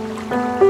Música